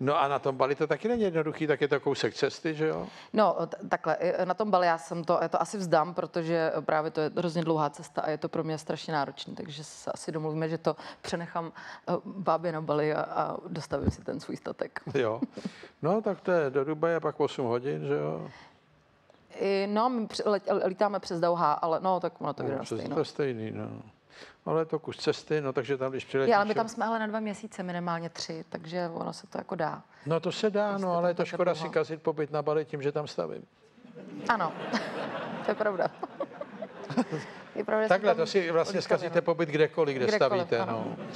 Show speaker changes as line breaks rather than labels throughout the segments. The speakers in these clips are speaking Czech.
No a na tom Bali to taky není jednoduchý, tak je to kousek cesty, že jo?
No, takhle, i na tom Bali já jsem to, já to asi vzdám, protože právě to je hrozně dlouhá cesta a je to pro mě strašně náročné, takže se asi domluvíme, že to přenechám bábě na Bali a, a dostavím si ten svůj statek.
Jo. No tak to je do Dubaje pak 8 hodin, že jo?
I, no, my při- let- lítáme přes Dauha, ale no, tak ono to vyjde na
Přes-
stejno.
To je stejný, no. Ale to kus cesty, no takže tam, když přiletíš...
Já, ale my tam jsme ale na dva měsíce, minimálně tři, takže ono se to jako dá.
No to se dá, no, ale je to škoda si kazit pobyt na Bali tím, že tam stavím.
Ano, to je pravda. je pravda
Takhle, to si vlastně zkazíte pobyt kdekoliv, kde
Kdekoliv,
stavíte,
ano.
no.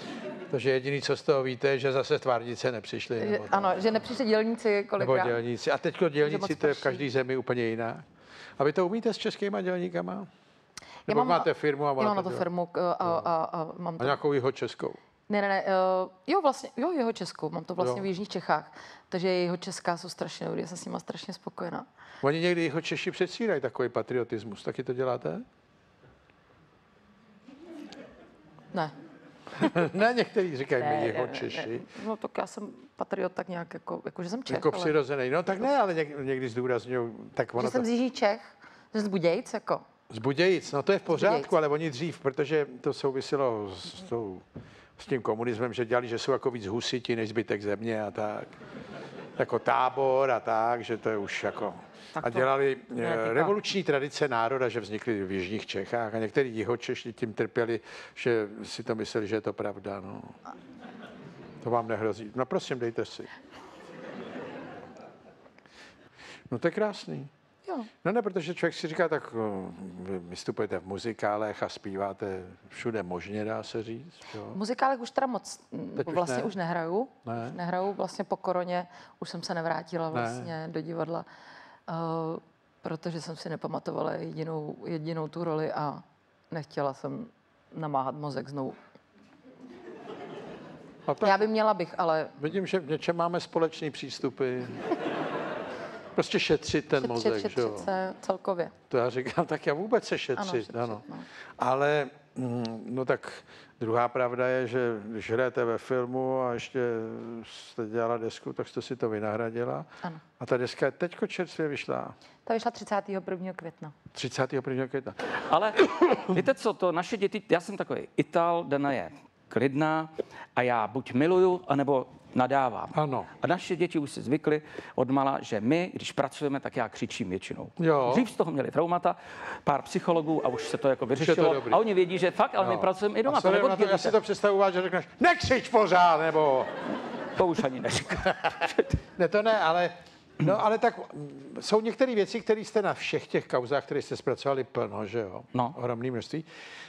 Takže jediný, co z toho víte, je, že zase tvárnice nepřišli.
Že,
Nebo,
ano, že nepřišli dělníci
nebo
kolikrát.
dělníci. A teďko dělníci, to je v každé zemi úplně jiná. A vy to umíte s českýma dělníkama? Nebo
mám-
máte firmu a
Já mám na
máte
to
dělat?
firmu k- a, a, a mám
A
to.
nějakou jeho českou.
Ne, ne, ne, uh, jo, vlastně, jo, jeho Českou, mám to vlastně
Jo.
v Jižních Čechách, takže jeho Česká jsou strašně dobrý, já jsem s nima strašně spokojená.
Oni někdy jeho Češi předstírají takový patriotismus. Taky to děláte?
Ne.
ne, někteří říkají
ne, ne,
jeho
ne,
Češi.
Ne. No tak já jsem patriot tak nějak jako, jako že jsem Čech,
Jako
ale,
přirozený. No tak ne, ale něk, někdy zdůrazňují, tak ono
že
to...
jsem z Jižních Čech, že z Budějic, jako.
Z Budějic, no to je v pořádku, ale oni dřív, protože to souviselo s, tou, s tím komunismem, že dělali, že jsou jako víc husiti než zbytek země a tak. Jako tábor a tak, že to je už jako... A dělali eh, revoluční tradice národa, že vznikly v jižních Čechách a některý jihočeši tím trpěli, že si to mysleli, že je to pravda. No. To vám nehrozí. No prosím, dejte si. No to je krásný.
Jo.
No ne, protože člověk si říká, tak vy vystupujete v muzikálech a zpíváte všude možně, dá se říct. Jo?
V muzikálech už teda moc, mm,
Teď už
vlastně
ne?
už nehraju.
Ne.
Už nehraju, vlastně po koroně už jsem se nevrátila vlastně do divadla, uh, protože jsem si nepamatovala jedinou, jedinou tu roli a nechtěla jsem namáhat mozek znovu.
A tak
Já by měla bych, ale
vidím, že v něčem máme společný přístupy. Prostě šetřit ten
šetřit,
mozek, že
šetřit
jo?
se celkově.
To já říkám, tak já vůbec se šetřit,
Ano,
ano.
šetřit,
ano.
no.
Ale, mm, no tak druhá pravda je, že když hrajete ve filmu a ještě jste dělala desku, tak jste si to vynahradila.
Ano.
A ta deska je teďko čerstvě vyšla.
Ta vyšla 31. května.
31. května.
Ale víte co, to naše děti, já jsem takový Ital, Dana je klidná a já buď miluju, anebo nadávám.
Ano.
A naše děti už si zvykly od mala, že my, když pracujeme, tak já křičím většinou.
Jo.
Dřív z toho měli traumata, pár psychologů a už se to jako vyřešilo.
dobrý.
A oni vědí, že fakt, ale my pracujeme i doma.
A
to
to, já si to představu, že řekneš, nekřič pořád, nebo...
to už ani neříkám.
Ne, to ne, ale, no, ale tak mm, jsou některé věci, které jste na všech těch kauzách, které jste zpracovali plno, že jo?
No.
Ohromný množství.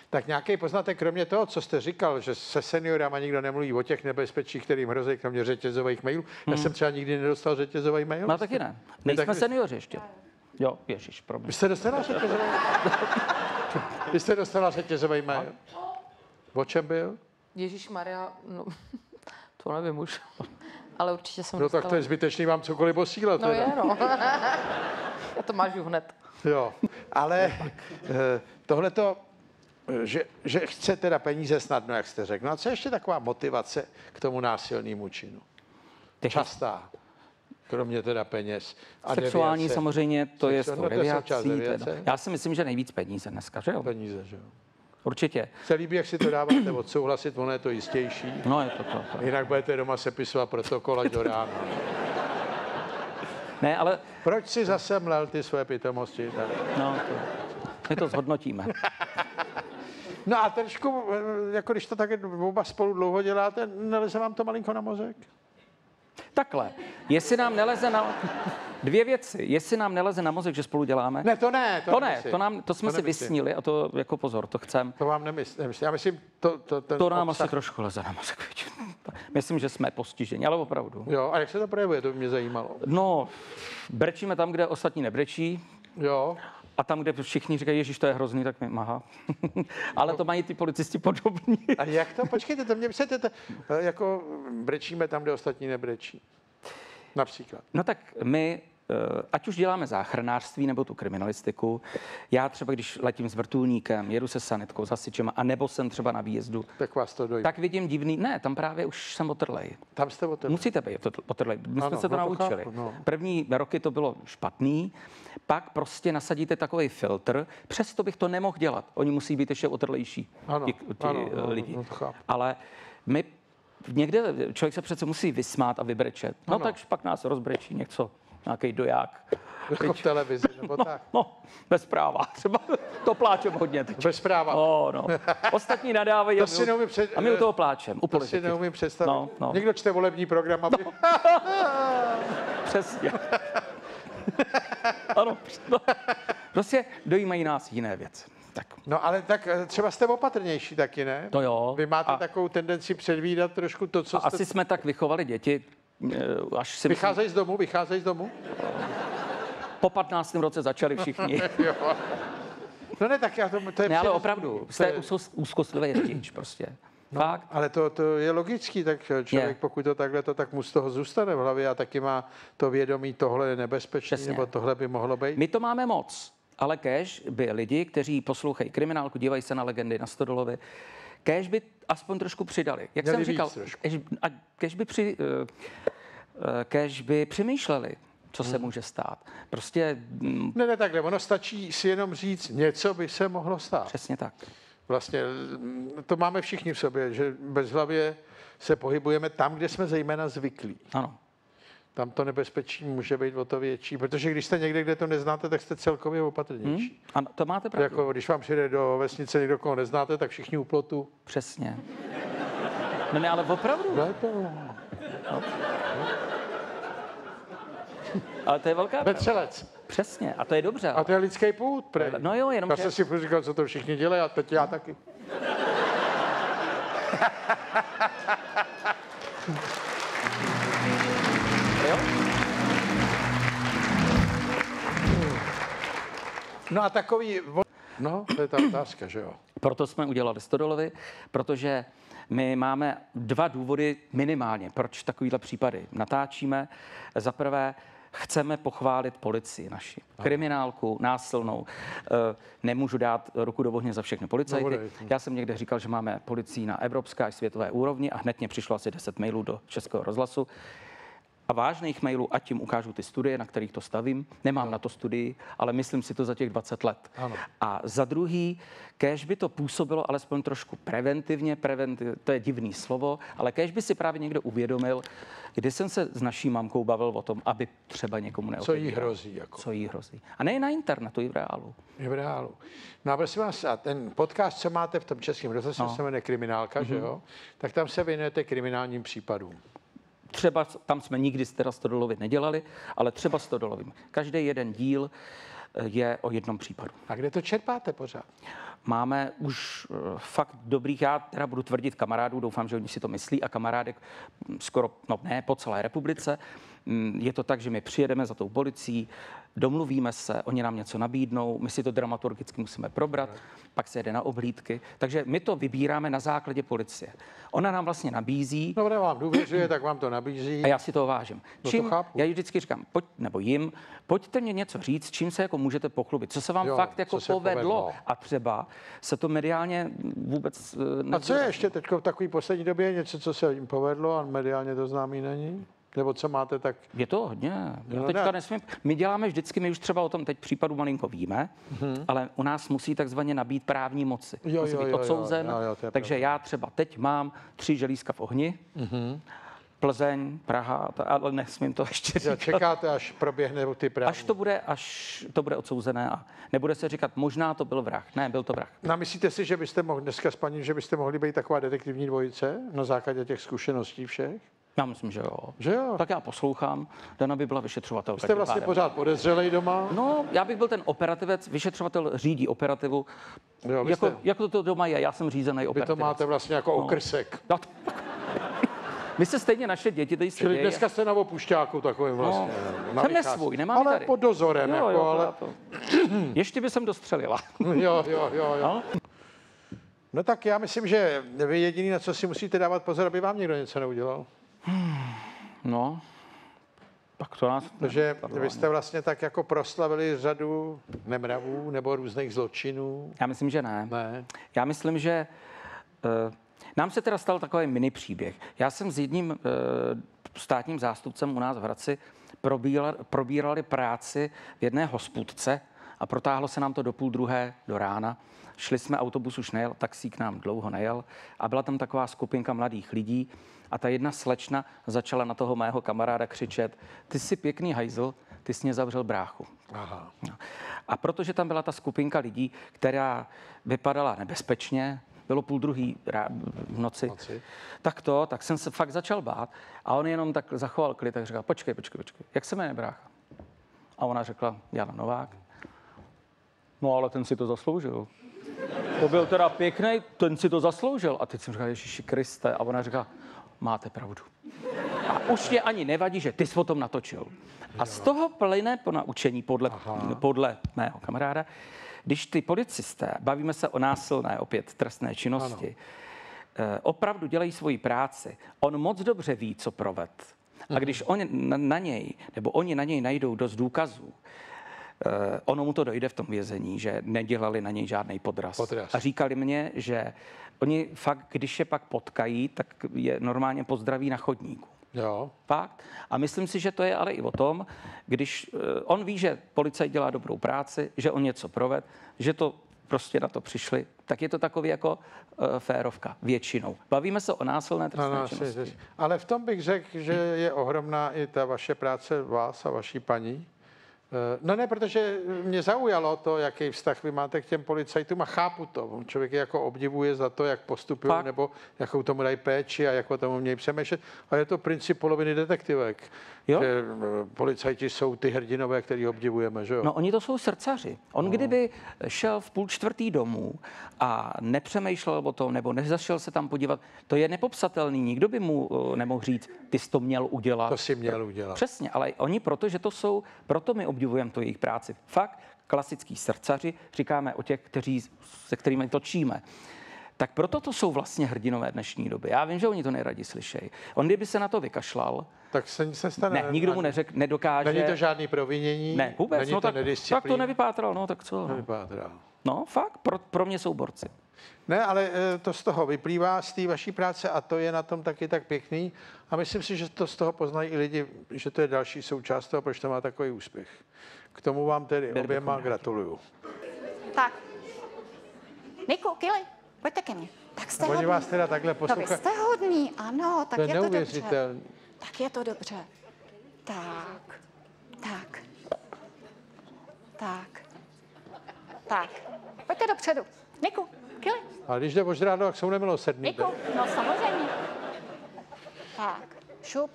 Tak nějaký poznatek, kromě toho, co jste říkal, že se seniorama nikdo nemluví o těch nebezpečích, kterým hrozí, kromě řetězových mailů. Já jsem třeba nikdy nedostal řetězový mail.
Hmm. No taky ne. Nejsme
taky-
seniori ještě. Jo, ježiš, problém.
Vy jste dostala řetězový Vy jste dostala řetězový mail. O čem byl?
Ježíš Maria, no, to nevím už. Ale určitě jsem
No tak to je zbytečný vám cokoliv posílat.
No
teda.
je, no. Já to máš hned.
Jo, ale tohle to, že, že chce teda peníze snadno, jak jste řekl. No a co je ještě taková motivace k tomu násilnému činu?
Těch-
Častá. Kromě teda peněz. A
Sexuální
deviace.
samozřejmě, to je s tou
no to je součást
deviací. Já si myslím, že nejvíc peníze dneska, že jo?
Peníze, že jo.
Určitě.
Se líbí, jak si to dáváte odsouhlasit, ono je to jistější.
No je to to. to.
Jinak budete doma sepisovat protokol až do rána.
Ne, ale
Proč si zase mlel ty své pitomosti tady?
no, to, my to zhodnotíme.
No a trošku, jako když to tak oba spolu dlouho děláte, neleze vám to malinko na mozek?
Takhle, jestli nám neleze na... Dvě věci. Jestli nám neleze na mozek, že spolu děláme.
Ne, to ne. To,
to ne,
nemyslím.
to, nám, to jsme si
nemyslím.
vysnili a to jako pozor, to chcem.
To vám nemyslím. nemyslím. Já myslím, to, to, ten
To nám
obsah.
asi trošku leze na mozek. Myslím, že jsme postiženi, ale opravdu.
Jo, a jak se to projevuje, to by mě zajímalo.
No, brečíme tam, kde ostatní nebrečí.
Jo,
A tam, kde všichni říkají, Ježíš, to je hrozný, tak mi maha. Ale to mají ty policisti podobní.
a jak to, počkejte, to mě vysvětlete, jako brečíme tam, kde ostatní nebrečí. Například.
No tak my eh, ať už děláme záchranářství nebo tu kriminalistiku, já třeba, když letím s vrtulníkem, jedu se sanitkou, s hasičem, a nebo jsem třeba na výjezdu,
Tak vás to dojde.
tak vidím divný, ne, tam právě už jsem otrlej.
Tam jste o tom.
Musíte být otr- otrlej. My jsme
Ano,
se to
no to
naučili.
chápu, no.
První roky to bylo špatný, pak prostě nasadíte takový filtr, přesto bych to nemohl dělat. Oni musí být ještě otrlejší,
Ano,
ti, ti
ano,
eh,
no,
lidi.
no to chápu.
Ale my někde člověk se přece musí vysmát a vybrečet. No
Ano.
tak pak nás rozbrečí něco, nějaký doják.
Jako v televizi, nebo tak.
No, bez práva. Třeba to pláčem hodně teď.
Bez práva.
No, no. Ostatní nadávají
To
a my,
si neumím před-
a my u toho pláčem. U
To si
politiky.
neumím představit.
No, no.
Někdo čte volební program, aby...
Přesně. ano, no. prostě dojímají nás jiné věci. Tak.
No ale tak eh, třeba jste opatrnější taky, ne?
To jo.
Vy máte
A-
takovou tendenci předvídat trošku to, co
A
jste...
asi jsme tak vychovali děti, eh, až si myslím,
Vycházejí z domu, vycházejí z domu?
po 15. roce začali všichni.
Jo. No ne, tak já to, to je
ne, ale opravdu,
To
jste
je-
úzkos- úzkostlivý řidič prostě. Fakt.
Ale to, to je logický, tak člověk,
Je.
pokud to takhle, to tak mu z toho zůstane v hlavě a taky má to vědomí, tohle je nebezpečné, nebo tohle by mohlo být.
My to máme moc, ale kež by lidi, kteří poslouchají kriminálku, dívají se na legendy na Stodolovi, kež by aspoň trošku přidali. Jak
Měli
jsem říkal, kež, a kež by, při, eh, eh, kež by přemýšleli, co
Hmm.
se může stát. Prostě mm,
Ne, ne, takhle, ono stačí si jenom říct, něco by se mohlo stát.
přesně tak.
Vlastně mm, to máme všichni v sobě, že bez hlavě se pohybujeme tam, kde jsme zejména zvyklí.
Ano.
Tam to nebezpečí může být o to větší, protože když jste někde, kde to neznáte, tak jste celkově opatrnější.
Hm? Ano, to máte pravdu.
Jako když vám přijde do vesnice někdo, koho neznáte, tak všichni u plotu.
Přesně. No ne, ale opravdu.
No, to...
Ale to je velká.
Vetřelec.
Přesně. A to je dobře.
A to je lidský půd, prej.
No jo, jenom
Já
že-
jsem si furt říkal, co to všichni dělají, a teď já taky. No a takový... No, to je ta otázka, že jo.
Proto jsme udělali Stodolovi, protože my máme dva důvody minimálně, proč takovýhle případy natáčíme. Za prvé, chceme pochválit policii naši. Kriminálku, násilnou. Eh, Nemůžu dát ruku do ohně za všechny policajty.
No.
Já jsem někde říkal, že máme policii na evropské a světové úrovni a hned mě přišlo asi 10 mailů do Českého rozhlasu. A vážných mailů, ať tím ukážu ty studie, na kterých to stavím. Nemám na to studii, ale myslím si to za těch 20 let.
Ano.
A za druhý, kéž by to působilo alespoň trošku preventivně, preventiv, to je divný slovo, ale kéž by si právě někdo uvědomil, kdy jsem se s naší mamkou bavil o tom, aby třeba někomu
Co jí
neotevíral.
hrozí, jako.
Co jí hrozí. A ne na internetu, i v reálu.
V reálu. No a prosím vás, a ten podcast, co máte v tom českém rozhlase,
No.
se jmenuje Kriminálka, že jo? Tak tam se věnujete kriminálním případům.
Třeba tam jsme nikdy teda Stodolovi nedělali, ale třeba Stodolovým. Každý jeden díl eh, je o jednom případu.
A kde to čerpáte pořád?
Máme už eh, fakt dobrých, já teda budu tvrdit kamarádů, doufám, že oni si to myslí, a kamarádek hm, skoro, no ne, po celé republice. Hm, Je to tak, že my přijedeme za tou policií, domluvíme se, oni nám něco nabídnou, my si to dramaturgicky musíme probrat, pak se jede na oblídky. Takže my to vybíráme na základě policie. Ona nám vlastně nabízí,
No, ona vám důvěřuje, tak vám to nabízí.
a já si toho vážím.
to
Čím,
chápu.
já vždycky říkám, pojď, nebo jim, pojďte mě něco říct, čím se jako můžete pochlubit, co se vám
Jo,
fakt jako povedlo.
povedlo.
A třeba se to mediálně vůbec eh,
A co je ještě teď v takové poslední době něco, co se jim povedlo a mediálně to známý není? Nebo co máte tak...
Je to hodně. Já
No
teďka
ne.
nesmím. My děláme vždycky, my už třeba o tom teď případu malinko víme, ale u nás musí takzvaně nabít právní moci.
Jo,
musí
jo,
být
jo, jo,
odsouzen.
jo, jo, je
takže já třeba teď mám tři želízka v ohni.
Mhm.
Plzeň, Praha, ale nesmím to ještě říkat.
Čekáte, až proběhne ty právní.
Až to bude, až to bude odsouzené a nebude se říkat, možná to byl vrah. Ne, byl to vrah.
No, myslíte si, že byste mohli dneska s paní, že byste mohli být taková detektivní dvojice na základě těch zkušeností všech?
Já myslím, že jo.
Že jo?
Tak já poslouchám. Dana by byla vyšetřovatelka.
Jste vlastně
pádem.
pořád podezřelej doma?
No, já bych byl ten operativec, vyšetřovatel řídí operativu.
Jo,
jako,
jste-
jako to doma je, já jsem řízený
Vy to
operativec.
máte vlastně jako okrsek.
No, My se stejně naše děti tady
Čili
sedějí.
dneska jste na opušťáku takovým vlastně. na
jsem nesvůj, nemám
Ale
tady.
pod dozorem,
Jo,
jako,
jo,
ale...
to. Ještě by jsem dostřelila.
Jo, jo, jo, jo.
No?
No tak já myslím, že vy jediný, na co si musíte dávat pozor, aby vám někdo něco neudělal.
No, Tak to nás...
Protože vy jste vlastně tak jako proslavili řadu nemravů nebo různých zločinů.
Já myslím, že ne.
Ne.
Já myslím, že uh, nám se teda stal takový mini příběh. Já jsem s jedním uh, státním zástupcem u nás v Hradci probíral, probírali práci v jedné hospůdce a protáhlo se nám to do půl druhé do rána. Šli jsme, autobus už nejel, taxík nám dlouho nejel a byla tam taková skupinka mladých lidí a ta jedna slečna začala na toho mého kamaráda křičet, ty jsi pěkný hajzl, ty jsi mě zavřel bráchu.
Aha.
No. A protože tam byla ta skupinka lidí, která vypadala nebezpečně, bylo půl druhý v noci,
Noci.
tak to, tak jsem se fakt začal bát a on jenom tak zachoval klid, tak říkal, počkej, počkej, počkej, jak se jmenuje brácha? A ona řekla, Jana Novák. No ale ten si to zasloužil. To byl teda pěkný, ten si to zasloužil. A teď jsem říkal, Ježíši Kriste. A ona říká, máte pravdu. A už mě ani nevadí, že ty jsi o tom natočil. A z toho plyne po naučení podle, podle mého kamaráda, když ty policisté, bavíme se o násilné opět trestné činnosti, eh, opravdu dělají svoji práci, on moc dobře ví, co proved. A když on na, něj, nebo oni na něj najdou dost důkazů, ono mu to dojde v tom vězení, že nedělali na něj žádný podraz.
Podraz.
A říkali mě, že oni fakt, když je pak potkají, tak je normálně pozdraví na chodníku.
Jo.
Fakt. A myslím si, že to je ale i o tom, když eh, on ví, že policajt dělá dobrou práci, že on něco proved, že to prostě na to přišli, tak je to takový jako uh, férovka většinou. Bavíme se o násilné trestné
Ano,
činnosti.
asi, asi. Ale v tom bych řekl, že je ohromná i ta vaše práce vás a vaší paní. Eh, No ne, protože mě zaujalo to, jaký vztah vy máte k těm policajtům a chápu to. Člověk je jako obdivuje za to, jak postupují, nebo jakou tomu dají péči a jak o tom umějí přemýšlet. A je to princip poloviny detektivek.
Jo.
Že eh, policajti jsou ty hrdinové, který obdivujeme, že jo?
No oni to jsou srdcaři. On no. kdyby šel v půl čtvrtý domů a nepřemýšlel o tom, nebo nezašel se tam podívat, to je nepopsatelný. Nikdo by mu uh, nemohl říct, ty jsi to měl udělat.
To si měl udělat.
Přesně, ale oni proto, že to jsou, proto my obdivujeme to jejich práci. Fakt klasický srdcaři, říkáme o těch, kteří, se kterými točíme. Tak proto to jsou vlastně hrdinové dnešní doby. Já vím, že oni to neradi slyšejí. On kdyby se na to vykašlal,
Tak se nic nestane.
ne, nikdo mu neřek, nedokáže.
Není to žádný provinění,
Ne, vůbec.
není
no,
to
tak, tak to nevypátral, no tak co? No,
Nevypátral.
no fakt, pro, pro mě jsou borci.
Ne, ale eh, to z toho vyplývá z té vaší práce a to je na tom taky tak pěkný. A myslím si, že to z toho poznají i lidi, že to je další součást toho, proč to má takový úspěch. K tomu vám tedy
Byli
oběma
bychom
gratuluju.
Tak. Niku, Kili, pojďte ke mně. Tak jste
Oni
hodný.
vás teda takhle
No
poslouchají.
jste hodný, ano, tak
To je
je to dobře. Tak je to dobře. Tak, tak, tak, tak. Pojďte dopředu. Niku, Kili,
Ale když jde o žrádlo, tak jsou nemilosrdný.
Niku, no samozřejmě. Tak, šup.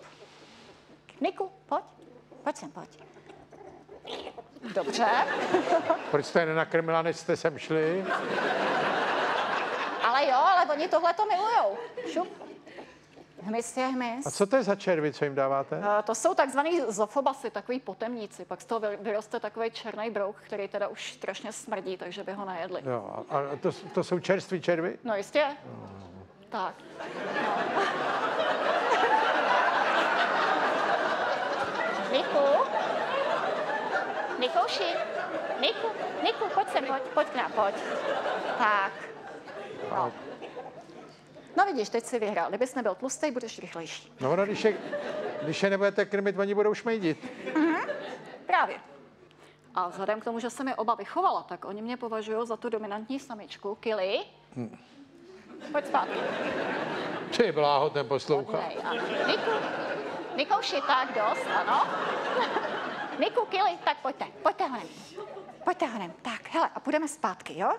Niku, pojď, pojď sem, pojď. Dobře,
Proč jste je nenakrmila, než jste sem šli?
ale jo, ale oni tohle to milujou. Šup. Hmyz je hmyz.
A co to je za červy, co jim dáváte?
Eh, To jsou takzvaný zofobasy, takový potemníci. Pak z toho vy- vyroste takový černý brouk, který teda už strašně smrdí, takže by ho najedli.
Jo, a to, to jsou čerství červy?
No jistě. Tak. No. Niku? Nikouši? Niku? Niku, pojď sem, pojď, pojď k nám, pojď. Tak. No. No vidíš, teď si vyhrál. Kdybys nebyl tlustý, budeš rychlejší.
No, ono, když je, když je nebudete krmit, oni budou šmejdit.
Právě. A vzhledem k tomu, že jsem je oba vychovala, tak oni mě považují za tu dominantní samičku. Kili? Pojď zpátky.
Ty bláho, ten poslouchá.
Niku, Nikouši, tak dost, ano. Niku, Kili, tak pojďte, pojďte honem. Pojďte honem, tak, hele, a půjdeme zpátky, jo?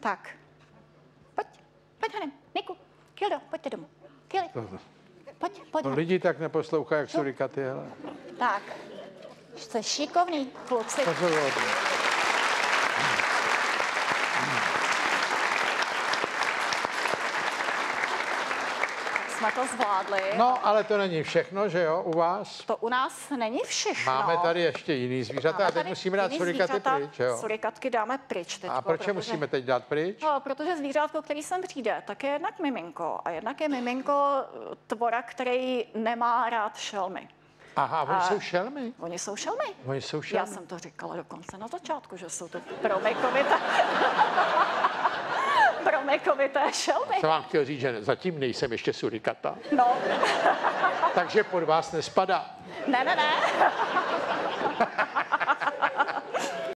Tak, pojď, pojď honem. Niku, Kildo, pojďte domů. Kili, pojď, pojď
No lidi tak neposlouchají, jak jsou rykaty, hele.
Tak, jste šikovný, kluci. Jsme to zvládli.
No, ale to není všechno, že jo, u vás?
To u nás není všechno.
Máme tady ještě jiný zvířata a teď musíme dát surikaty
zvířata.
pryč, jo?
Surikatky dáme pryč teď.
A proč je musíme teď dát pryč?
No, protože zvířátko, který sem přijde, tak je jednak miminko. A jednak je miminko tvora, který nemá rád šelmy.
Aha, oni
A-
jsou šelmy.
Oni jsou šelmy.
Oni jsou
Já
šelmy.
jsem to říkala dokonce na začátku, že jsou to Makovi té šelmy.
Jsem vám chtěl říct, že zatím nejsem ještě surikata.
No.
Takže pod vás nespadá.
Ne, ne, ne.